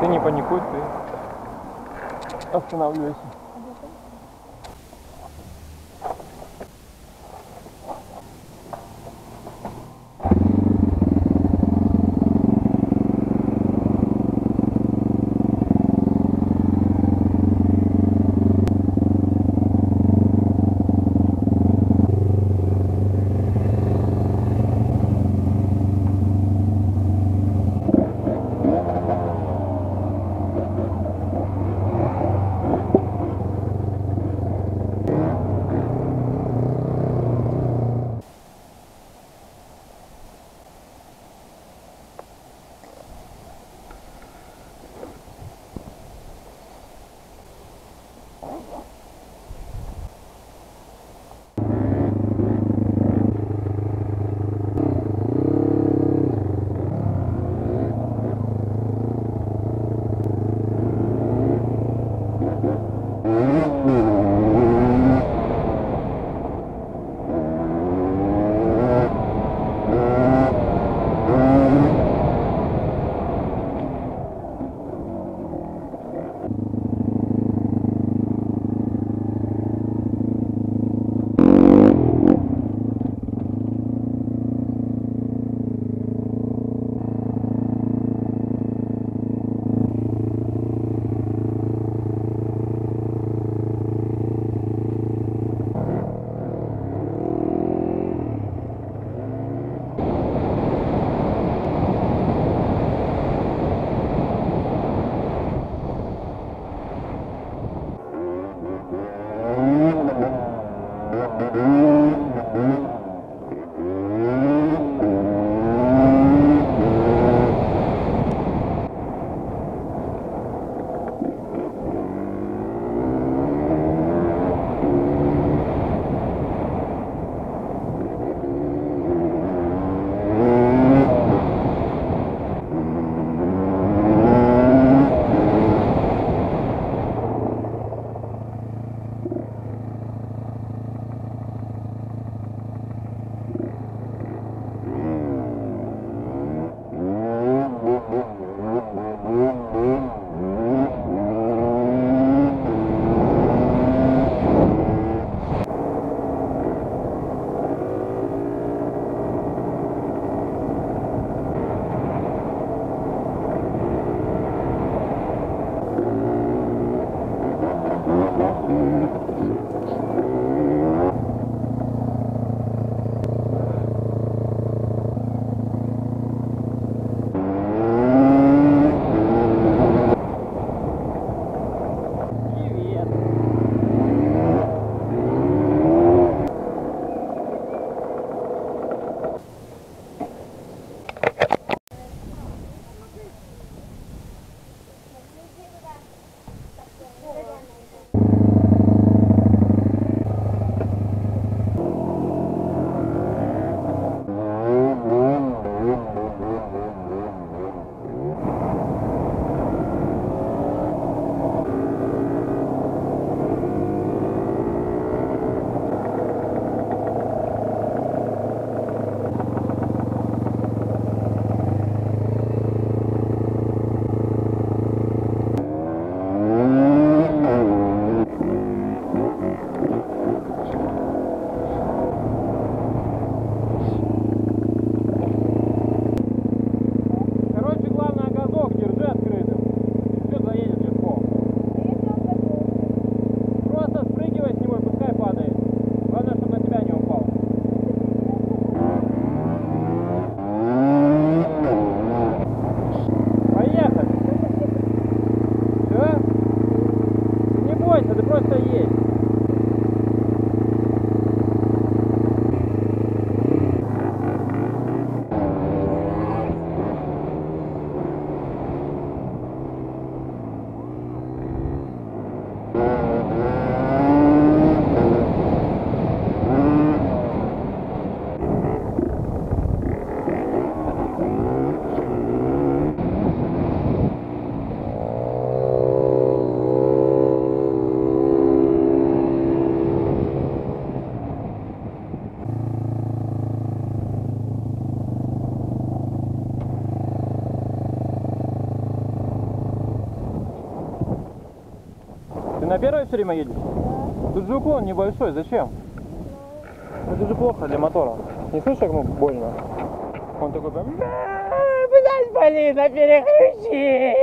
Ты не паникуй, ты останавливайся. просто есть. Ты на первой все время едешь? Тут же уклон небольшой, зачем? Это же плохо для мотора. Не слышишь, как ему больно? Он такой прям... «Блядь, блин, переключи!